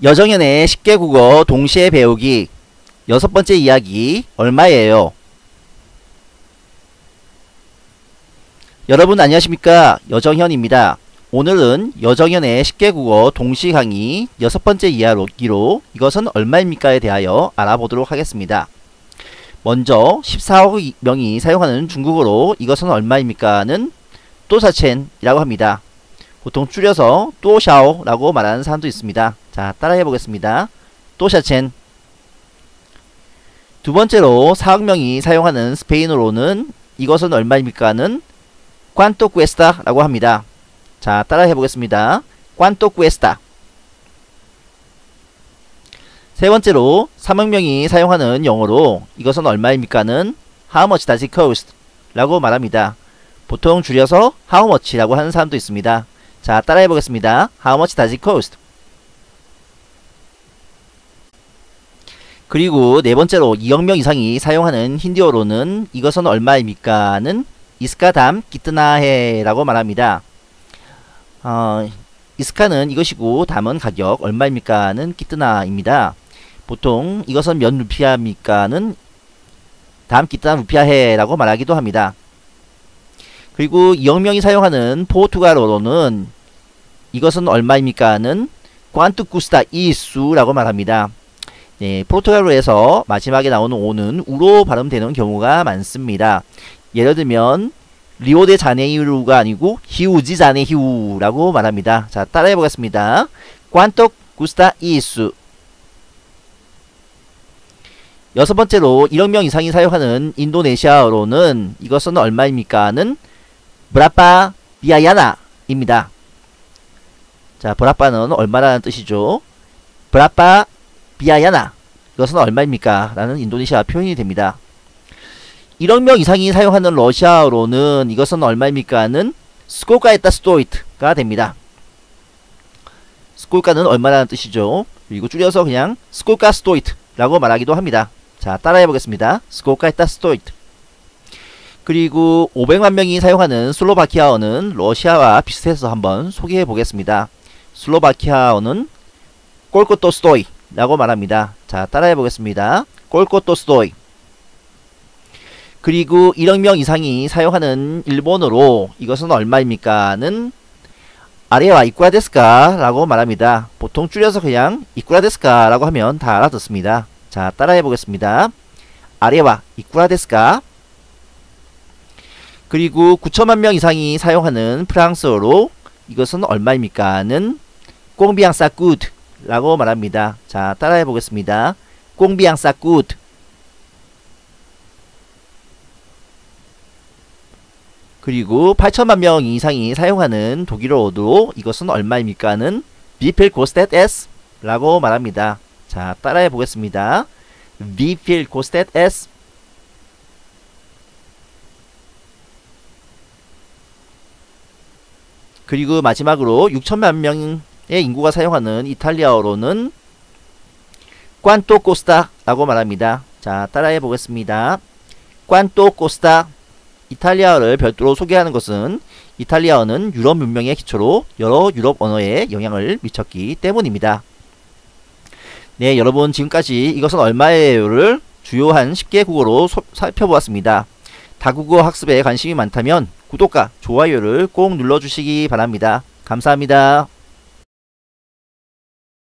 여정연의 10개 국어 동시에 배우기 여섯 번째 이야기 얼마예요? 여러분 안녕하십니까 여정현입니다. 오늘은 여정현의 10개 국어 동시 강의 여섯 번째 이야기로 이것은 얼마입니까에 대하여 알아보도록 하겠습니다. 먼저 14억 명이 사용하는 중국어로 이것은 얼마입니까는 또사첸이라고 합니다. 보통 줄여서 또샤오라고 말하는 사람도 있습니다. 자, 따라해 보겠습니다. 또샤첸. 두 번째로 4억 명이 사용하는 스페인어로는 이것은 얼마입니까는 꽌토 쿠에스타라고 합니다. 자, 따라해 보겠습니다. 꽌토 쿠에스타. 세 번째로 3억 명이 사용하는 영어로 이것은 얼마입니까는 How much does it cost? 라고 말합니다. 보통 줄여서 How much라고 하는 사람도 있습니다. 자, 따라해 보겠습니다. How much does it cost? 그리고 네 번째로 2억 명 이상이 사용하는 힌디어로는 이것은 얼마입니까는 이스카담 기트나해라고 말합니다. 어, 이스카는 이것이고 담은 가격 얼마입니까는 기트나입니다. 보통 이것은 몇 루피아입니까는 담 기트나 루피아해라고 말하기도 합니다. 그리고 2억 명이 사용하는 포르투갈어로는 이것은 얼마입니까는 꽌투 쿠스타 이수라고 말합니다. 네, 포르투갈어에서 마지막에 나오는 오는 우로 발음되는 경우가 많습니다. 예를 들면 리오데 자네이루가 아니고 히우지 자네히우라고 말합니다. 자, 따라해 보겠습니다. 꽌토 구스타 이수 여섯 번째로 1억 명 이상이 사용하는 인도네시아어로는 이것은 얼마입니까는 berapa biayanya입니다. 자, berapa는 얼마라는 뜻이죠. berapa biayanya 이것은 얼마입니까? 라는 인도네시아 표현이 됩니다. 1억 명 이상이 사용하는 러시아어로는 이것은 얼마입니까는 сколько это стоит가 됩니다. сколько는 얼마라는 뜻이죠. 그리고 줄여서 그냥 сколько стоит라고 말하기도 합니다. 자, 따라해 보겠습니다. сколько это стоит. 그리고 500만 명이 사용하는 슬로바키아어는 러시아와 비슷해서 한번 소개해 보겠습니다. 슬로바키아어는 koľko to stojí 라고 말합니다. 자, 따라해 보겠습니다. koľko to stojí. 그리고 1억 명 이상이 사용하는 일본어로 이것은 얼마입니까는 아레와 이쿠라데스카 라고 말합니다. 보통 줄여서 그냥 이쿠라데스카 라고 하면 다 알아듣습니다. 자, 따라해 보겠습니다. 아레와 이쿠라데스카 그리고 9천만 명 이상이 사용하는 프랑스어로 이것은 얼마입니까는 꽁비앙 사쿠드 라고 말합니다. 자, 따라해 보겠습니다. 꽁비앙 사쿠드 그리고 8천만 명 이상이 사용하는 독일어로 이것은 얼마입니까는 비필 고스텟 S 라고 말합니다. 자, 따라해 보겠습니다. 비필 고스텟 S 그리고 마지막으로 6천만 명의 인구가 사용하는 이탈리아어로는 꽌토 코스타 라고 말합니다. 자, 따라해 보겠습니다. 꽌토 코스타 이탈리아어를 별도로 소개하는 것은 이탈리아어는 유럽 문명의 기초로 여러 유럽 언어에 영향을 미쳤기 때문입니다. 네, 여러분 지금까지 이것은 얼마예요를 주요한 10개 국어로 소, 살펴보았습니다. 다국어 학습에 관심이 많다면 구독과 좋아요를 꼭 눌러주시기 바랍니다. 감사합니다.